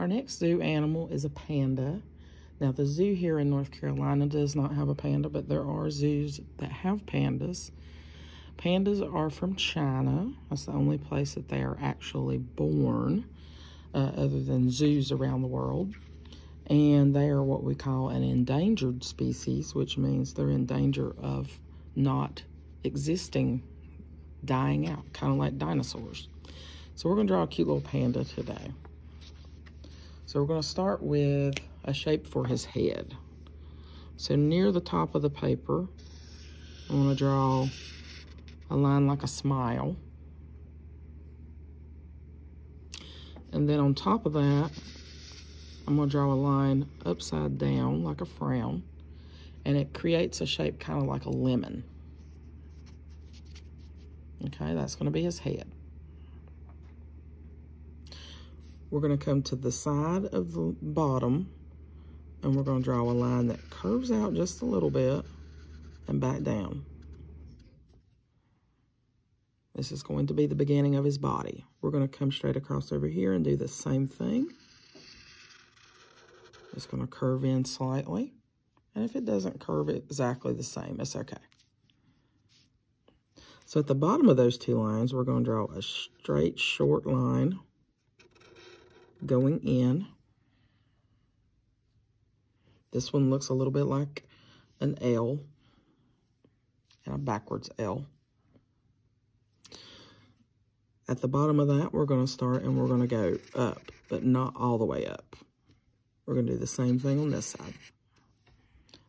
Our next zoo animal is a panda. Now, the zoo here in North Carolina does not have a panda, but there are zoos that have pandas. Pandas are from China. That's the only place that they are actually born, uh, other than zoos around the world. And they are what we call an endangered species, which means they're in danger of not existing, dying out, kind of like dinosaurs. So we're going to draw a cute little panda today. So we're going to start with a shape for his head. So near the top of the paper, I want to draw a line like a smile. And then on top of that, I'm going to draw a line upside down like a frown. And it creates a shape kind of like a lemon. Okay, that's going to be his head. We're going to come to the side of the bottom and we're going to draw a line that curves out just a little bit and back down. This is going to be the beginning of his body. We're going to come straight across over here and do the same thing. It's going to curve in slightly. And if it doesn't curve exactly the same, it's okay. So at the bottom of those two lines, we're going to draw a straight, short line going in. This one looks a little bit like an L and a backwards L. At the bottom of that, we're going to start and we're going to go up, but not all the way up. We're going to do the same thing on this side.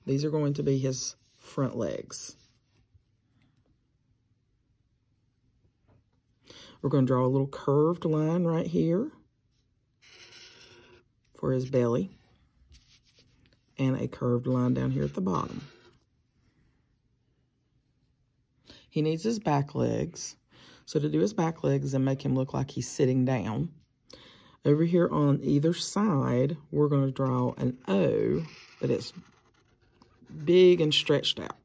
These are going to be his front legs. We're going to draw a little curved line right here for his belly and a curved line down here at the bottom. He needs his back legs. So to do his back legs and make him look like he's sitting down, over here on either side, we're going to draw an O, but it's big and stretched out.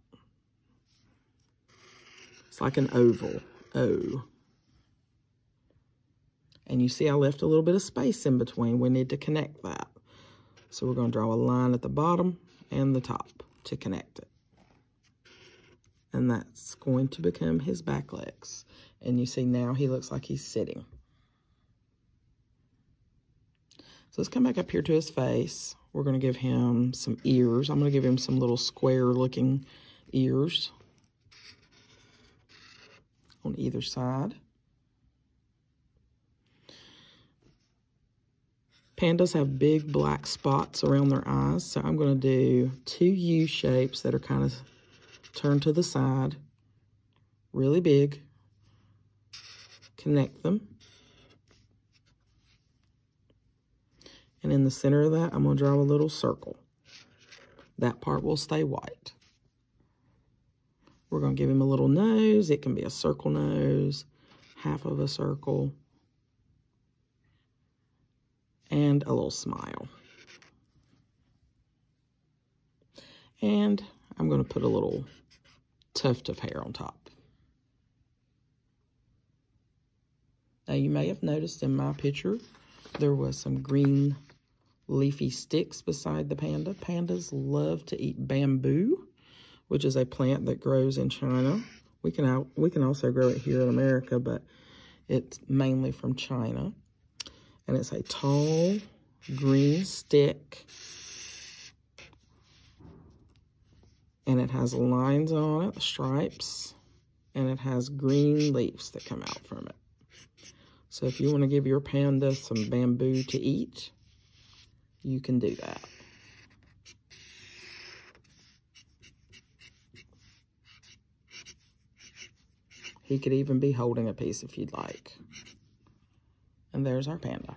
It's like an oval, O. And you see I left a little bit of space in between. We need to connect that. So we're going to draw a line at the bottom and the top to connect it. And that's going to become his back legs. And you see now he looks like he's sitting. So let's come back up here to his face. We're going to give him some ears. I'm going to give him some little square looking ears on either side. Pandas have big black spots around their eyes, so I'm going to do two U shapes that are kind of turned to the side, really big. Connect them. And in the center of that, I'm going to draw a little circle. That part will stay white. We're going to give him a little nose. It can be a circle nose, half of a circle and a little smile. And I'm going to put a little tuft of hair on top. Now you may have noticed in my picture there was some green leafy sticks beside the panda. Pandas love to eat bamboo, which is a plant that grows in China. We can, we can also grow it here in America, but it's mainly from China and it's a tall green stick and it has lines on it, stripes, and it has green leaves that come out from it. So if you want to give your panda some bamboo to eat, you can do that. He could even be holding a piece if you'd like. And there's our panda.